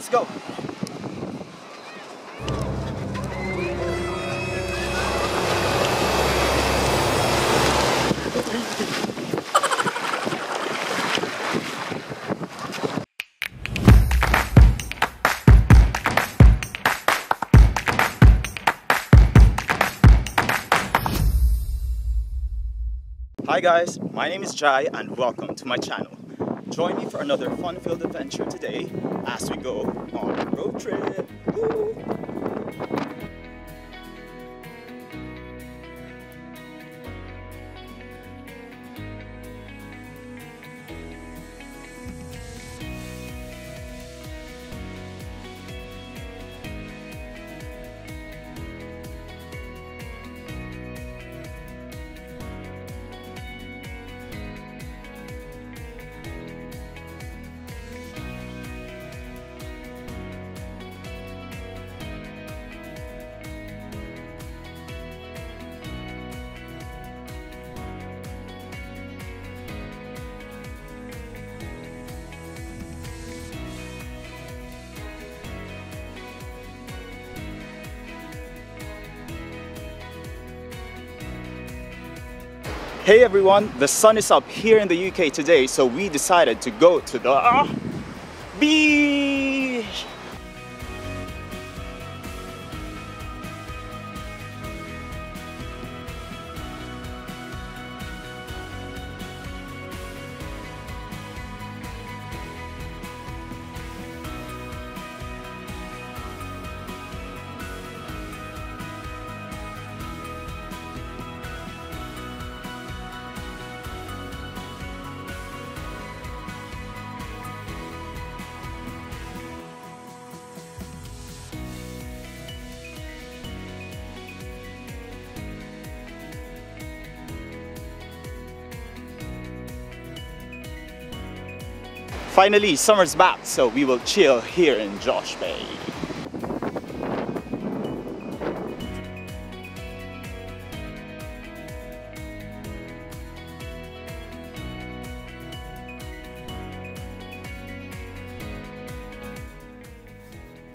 Let's go. Hi guys, my name is JY and welcome to my channel. Join me for another fun-filled adventure today as we go on a road trip. Woo! Hey everyone, the sun is up here in the UK today, so we decided to go to the uh, beach. Finally, summer's back, so we will chill here in Joss Bay.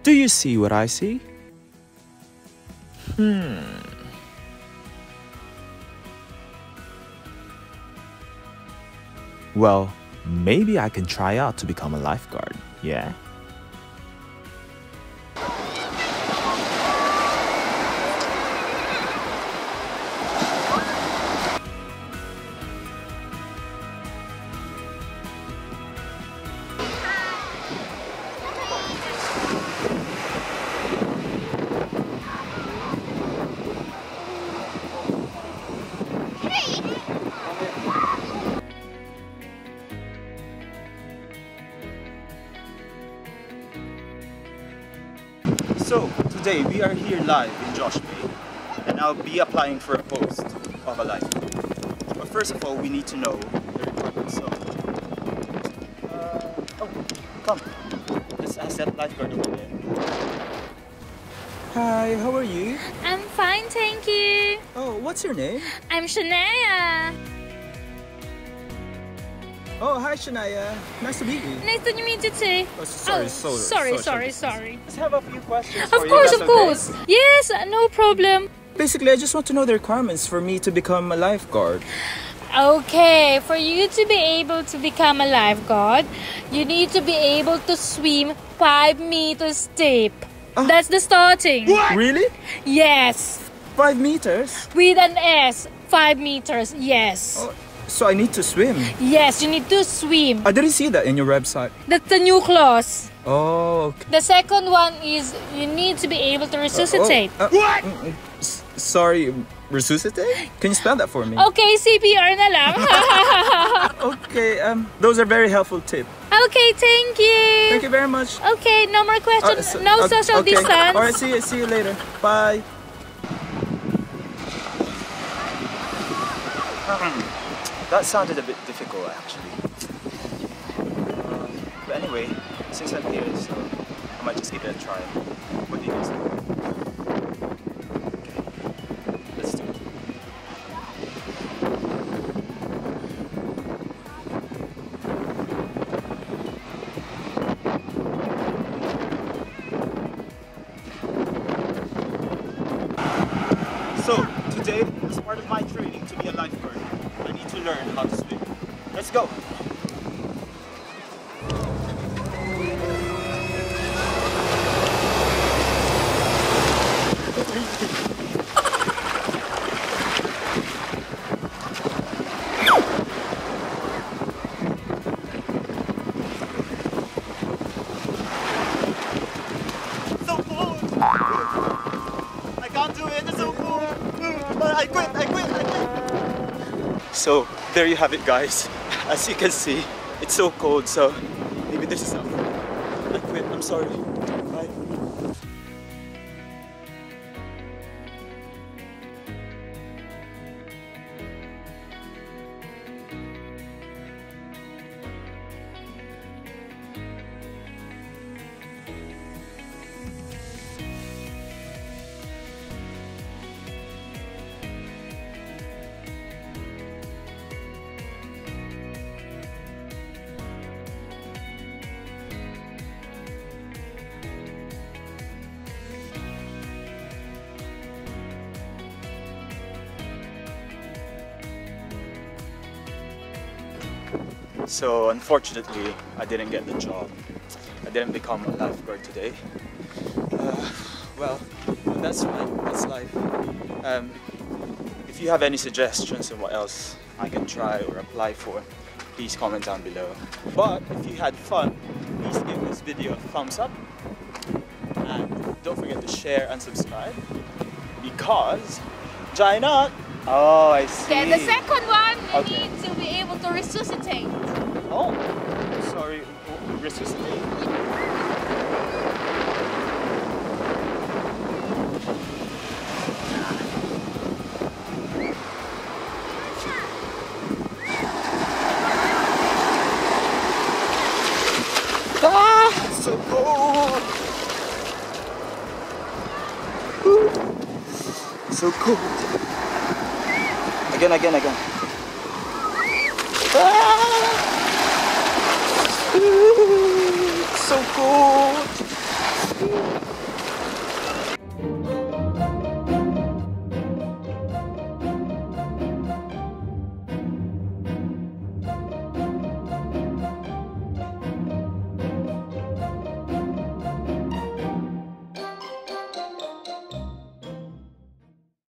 Do you see what I see? Hmm. Well, maybe I can try out to become a lifeguard, yeah? So, today we are here live in Joss Bay, and I'll be applying for a post of a lifeguard. But first of all, we need to know the requirements. So, uh, oh, come. Let's ask that lifeguard over there. Hi, how are you? I'm fine, thank you. Oh, what's your name? I'm Shania. Oh, hi Shania. Nice to meet you. Nice to meet you too. Oh, sorry, oh, so- sorry, social sorry, sorry. Let's have a few questions Of course, of okay? course. Yes, no problem. Basically, I just want to know the requirements for me to become a lifeguard. Okay, for you to be able to become a lifeguard, you need to be able to swim five meters deep. Ah. That's the starting. What? Really? Yes, Five meters? with an S, five meters. Yes, Oh, so I need to swim. yes, you need to swim. I didn't see that in your website. That's the new clause. Oh, okay. The second one is you need to be able to resuscitate. Oh, uh, mm, mm, sorry, resuscitate? Can you spell that for me? Okay, CPR na lang. Okay, um, those are very helpful tips. okay, thank you. Thank you very much. Okay, no more Uh, questions. so- no o- social okay. distance. All right, see you. See you later. Bye. That sounded a bit difficult actually. But anyway, since I'm here, so I might just give it a try. What do you guys think? So, today is part of my training to be a lifeguard. I need to learn how to swim. Let's go! so cold! I can't do it, it's so cold! I quit, I quit, I quit! So, there you have it guys. As you can see, it's so cold, so maybe this is enough. I quit, I'm sorry. So unfortunately, I didn't get the job. I didn't become a lifeguard today. Uh, well, that's fine. That's life. Um, if you have any suggestions on what else I can try or apply for, please comment down below. But if you had fun, please give this video a thumbs up. And don't forget to share and subscribe because JY not. Oh, I see. Okay, the second one, you Okay. need to be able to resuscitate. Oh, sorry. Resuscitate. Ah, so cold. Ooh, So cold. Again, again, again. Ah! So cold.